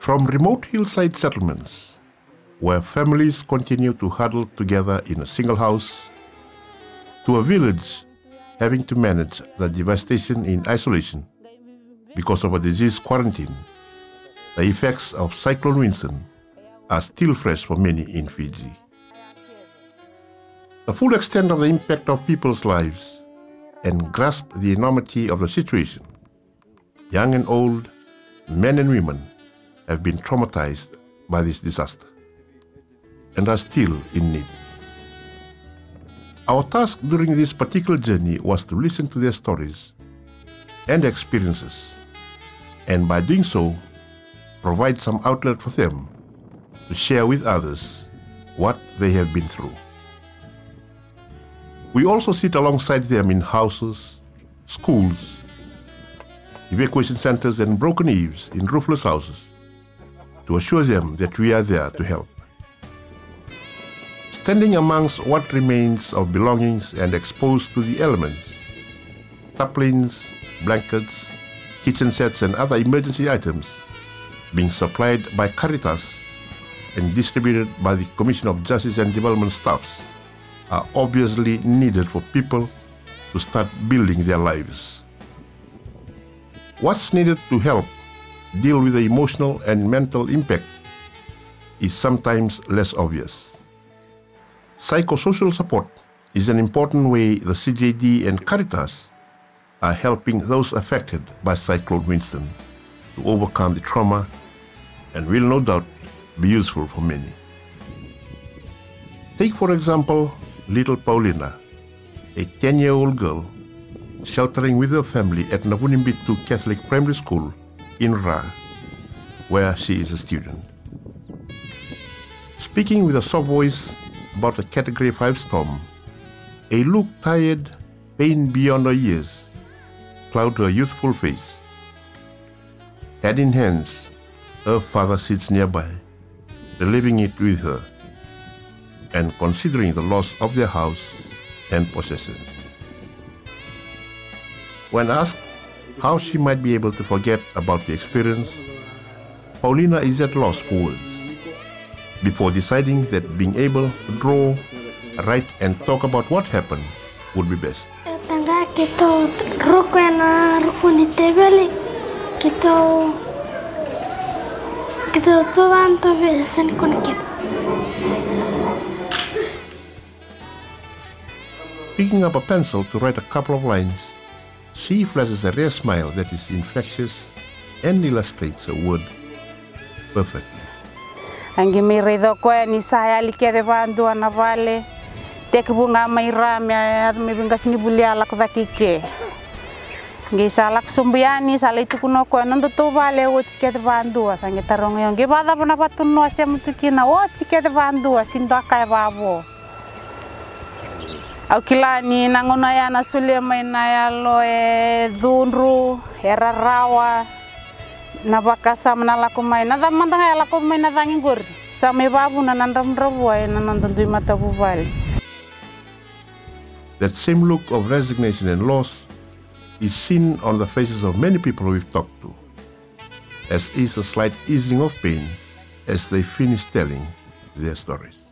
From remote hillside settlements, where families continue to huddle together in a single house, to a village having to manage the devastation in isolation because of a disease quarantine, the effects of Cyclone Winston are still fresh for many in Fiji. The full extent of the impact of people's lives and grasp the enormity of the situation, young and old, men and women, have been traumatized by this disaster and are still in need. Our task during this particular journey was to listen to their stories and experiences, and by doing so, provide some outlet for them to share with others what they have been through. We also sit alongside them in houses, schools, evacuation centers, and broken eaves in roofless houses to assure them that we are there to help. Standing amongst what remains of belongings and exposed to the elements, tarpaulins, blankets, kitchen sets, and other emergency items being supplied by Caritas and distributed by the Commission of Justice and Development staffs are obviously needed for people to start building their lives. What's needed to help deal with the emotional and mental impact is sometimes less obvious. Psychosocial support is an important way the CJD and Caritas are helping those affected by Cyclone Winston to overcome the trauma and will no doubt be useful for many. Take, for example, little Paulina, a 10 year old girl sheltering with her family at Navunimbitu Catholic Primary School in Ra, where she is a student. Speaking with a soft voice about a Category 5 storm, a look tired, pain beyond her years, cloud her youthful face. Head in hands, her father sits nearby, reliving it with her and considering the loss of their house and possessions. When asked how she might be able to forget about the experience, Paulina is at loss for words before deciding that being able to draw, write, and talk about what happened would be best. Tanga kito roko na roko ni tebeli kito kito tuan to vesen kon. Picking up a pencil to write a couple of lines, She flashes a rare smile that is infectious and illustrates a word perfectly. Angimiridhokwe ni saya likede bandu anavale. Tekbunga mairame armibingasinibuliala kuvakike ngisalak sumbiani sala itukunoko nandutu vale wotikete vandua sangetarongyo ngivadhavona vatunua semutukina wotikete vandua sindoakaya vavo kilani nangona ya na mai ya lo e dhunru, e rarawa, na laku mai na dam mantanga ya laku mai na dangi gur sa me babu na nandam na That same look of resignation and loss is seen on the faces of many people we've talked to, as is a slight easing of pain as they finish telling their stories.